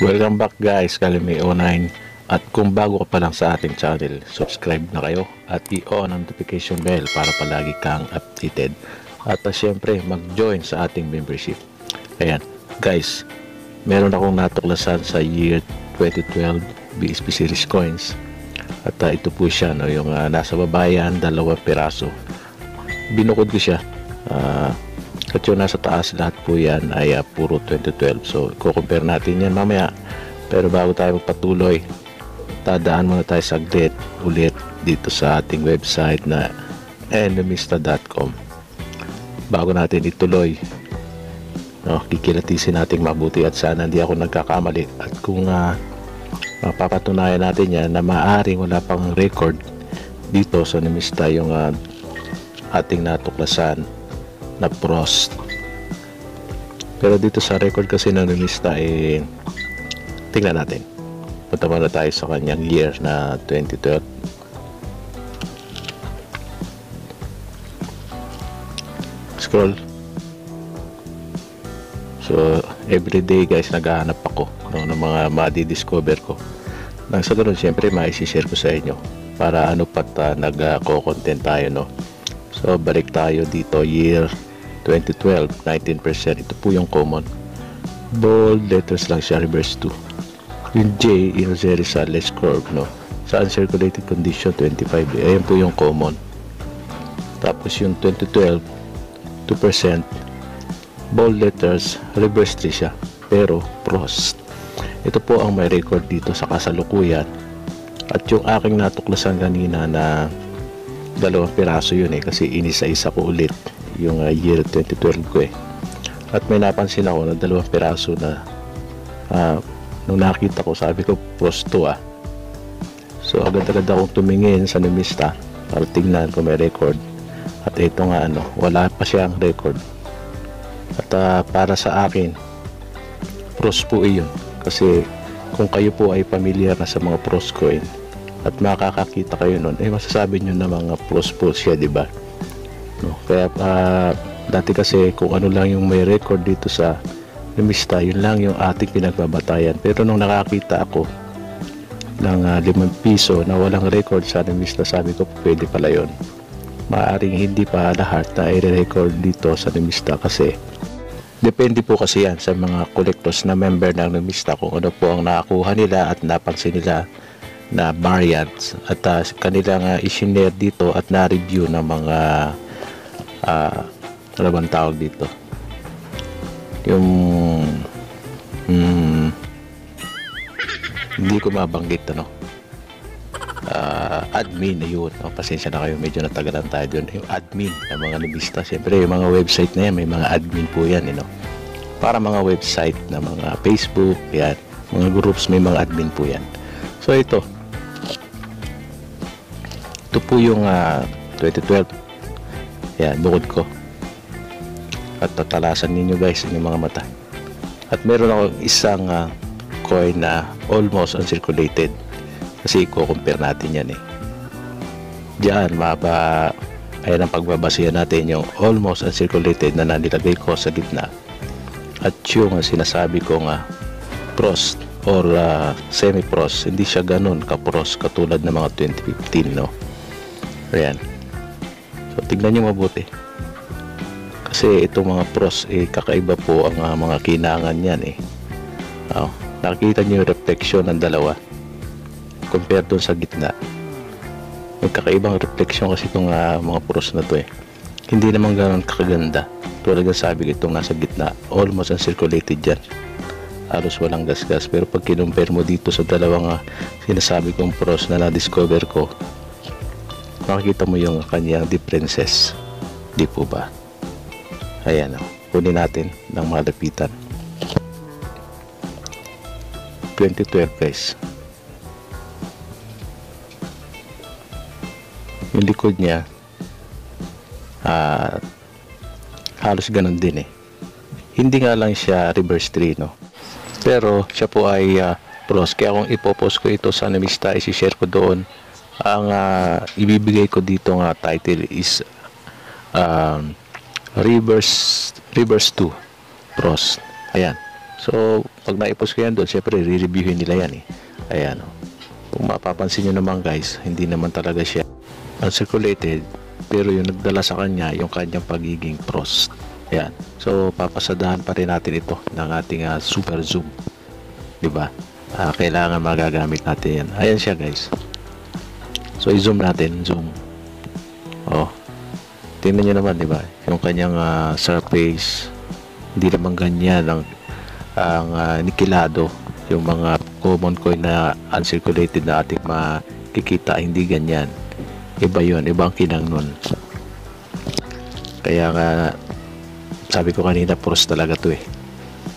Welcome back guys, Kalimi 09 At kung bago ka pa lang sa ating channel, subscribe na kayo at i-on ang notification bell para palagi kang updated. At uh, syempre, mag-join sa ating membership. Ayan, guys, meron akong natuklasan sa year 2012 BSP Series Coins. At uh, ito po siya, no, yung uh, nasa babayan, dalawang piraso. Binukod ko siya. Uh, at yung nasa taas lahat po yan ay uh, puro 2012. So, kukompare natin yan mamaya. Pero bago tayo magpatuloy, tadaan muna tayo saglit ulit dito sa ating website na enemista.com. Bago natin ituloy, no, kikilatisin natin mabuti at sana hindi ako nagkakamali. At kung uh, mapapatunayan natin yan na maaring wala pang record dito sa Nemista yung uh, ating natuklasan na Prost. Pero dito sa record kasi ng Nemista eh tingnan natin. Punta muna tayo sa kanyang year na 2012. Scroll. So, everyday guys, naghahanap ako no, ng mga madi-discover ko. Nang sa ganun, syempre, maisishare ko sa inyo para ano pat uh, nag-content tayo, no. So, balik tayo dito, year 2012, 19%. Ito po yung common. Bold letters lang siya, reverse 2. Yung J, yung Zerizales curve, no. Sa uncirculated condition, 25. Ayan po yung common. Tapos yung 2012, 2%. Bold letters, reverse 3 siya. Pero, Prost. Ito po ang may record dito sa kasalukuyan. At yung aking natuklasan kanina na dalawang piraso yun eh kasi inisa-isa ko ulit yung uh, year 2012 ko eh. At may napansin ako na dalawang piraso na uh, nung nakita ko sabi ko prosto ah. So agad-agad akong tumingin sa numista para tingnan kung may record. At ito nga ano, wala pa siyang record. At uh, para sa akin, pros po iyon. Kasi kung kayo po ay familiar na sa mga pros coin at makakakita kayo nun, eh masasabi nyo na mga pros po siya, di ba? No? Kaya uh, dati kasi kung ano lang yung may record dito sa lumista, yun lang yung ating pinagbabatayan. Pero nung nakakita ako ng uh, 5 piso na walang record sa lumista, sabi ko pwede pala yun. Maaring hindi pa lahat na i-record dito sa lumista kasi depende po kasi yan sa mga collectors na member ng lumista kung ano po ang nakakuha nila at napansin nila na variants at uh, kanilang uh, isinare dito at na-review ng mga uh, ano bang tawag dito? Yung hmm, hindi ko mabanggit ano? Uh, admin ayun. Oh, pasensya na kayo. Medyo natagalan tayo dun. Yung admin ng mga nabista syempre yung mga website na yan may mga admin po yan you know? para mga website na mga facebook yan. Mga groups may mga admin po yan. So ito. Ito po yung uh, 2012 yan bukod ko at tatalasan ninyo guys yung mga mata. At meron ako isang uh, coin na almost uncirculated kasi i-compare natin yan eh. Diyan mapa ayan ang pagbabasihan natin yung almost uncirculated na nilagay ko sa gitna. At yung uh, sinasabi ko nga frost or uh, semi-frost hindi siya ganun ka-frost katulad ng mga 2015 no? Ayan so tignan nyo mabuti. Kasi itong mga pros eh kakaiba po ang uh, mga kinangan niyan eh. Oh, nakikita niyo yung reflection ng dalawa. Compared doon sa gitna. May kakaibang reflection kasi itong uh, mga pros na to eh. Hindi naman ganoon kakaganda tulad sabi ko itong nasa gitna almost uncirculated dyan halos walang gasgas. Pero pag kinumpare mo dito sa dalawang uh, sinasabi kong pros na na-discover ko makikita mo yung kanyang differences di po ba? Ayan o kunin natin ng malapitan. 2012 guys. Yung likod niya uh, halos ganun din eh. Hindi nga lang siya reverse 3 no? Pero siya po ay uh, pros kaya kung ipopost ko ito sa Animista isi-share ko doon ang uh, ibibigay ko dito nga title is um, reverse reverse 2 pros ayan So, pag naipos ko yan doon, syempre, re-reviewin nila yan eh. Ayan, oh. Kung mapapansin nyo naman guys, hindi naman talaga siya uncirculated, pero yung nagdala sa kanya, yung kanyang pagiging pros. Ayan. So, papasadahan pa rin natin ito ng ating ah, super zoom. 'Di ba? Ah, kailangan magagamit natin yan. Ayan siya guys. So, i-zoom natin. Zoom. Oh. Tingnan nyo naman, di ba? Yung kanyang ah, surface, hindi naman ganyan ang, ang ah, nikilado. Yung mga common coin na uncirculated na ating makikita, hindi ganyan. Iba yun, ibang kinang nun. Kaya nga, sabi ko kanina, pros talaga to eh.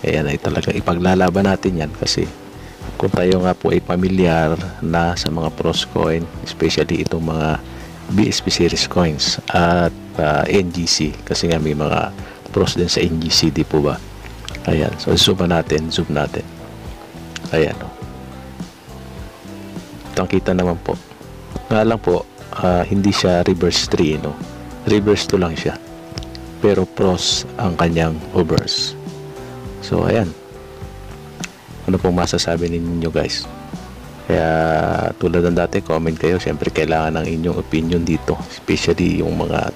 Kaya ay talaga ipaglalaban natin yan kasi kung tayo nga po ay pamilyar na sa mga pros coin, especially itong mga BSP series coins at uh, NGC kasi nga may mga pros din sa NGC di po ba? Ayan. So zoom natin zoom natin. Ayan o oh. kita naman po. Nga lang po ah, hindi siya reverse 3 no? Reverse 2 lang siya. Pero pros ang kanyang reverse. So ayan ano pong masasabi ninyo guys kaya tulad ng dati, comment kayo. Siyempre kailangan ng inyong opinion dito. Especially yung mga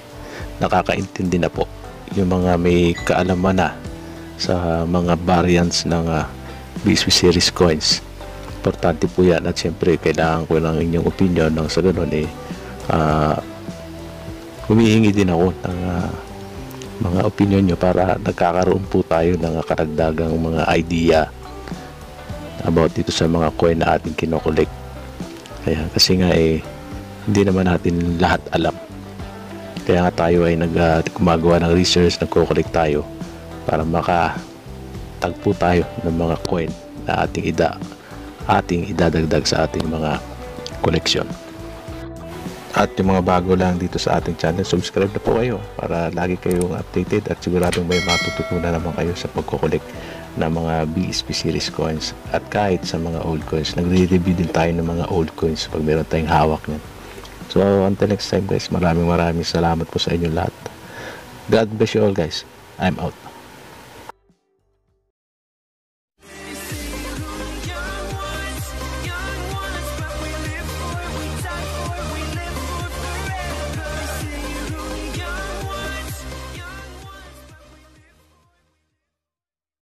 nakakaintindi na po. Yung mga may kaalaman na sa mga variants ng uh, BSP series coins. Importante po yan at siyempre kailangan ko ng inyong opinion nang sa ganun eh uh, humihingi din ako ng uh, mga opinion nyo para nagkakaroon po tayo ng karagdagang mga idea about dito sa mga coin na ating kinokollect. Kaya kasi nga eh hindi naman natin lahat alam. Kaya nga tayo ay nag uh, ng research, nagko-collect tayo para makatagpo tayo ng mga coin na ating ida ating idadagdag sa ating mga koleksyon. At yung mga bago lang dito sa ating channel, subscribe na po kayo para lagi kayong updated at siguradong may matututunan naman kayo sa pagko-collect ng mga BSP series coins. At kahit sa mga old coins nagre-review din tayo ng mga old coins pag meron tayong hawak niyan. So until next time guys maraming maraming salamat po sa inyo lahat. God bless you all guys. I'm out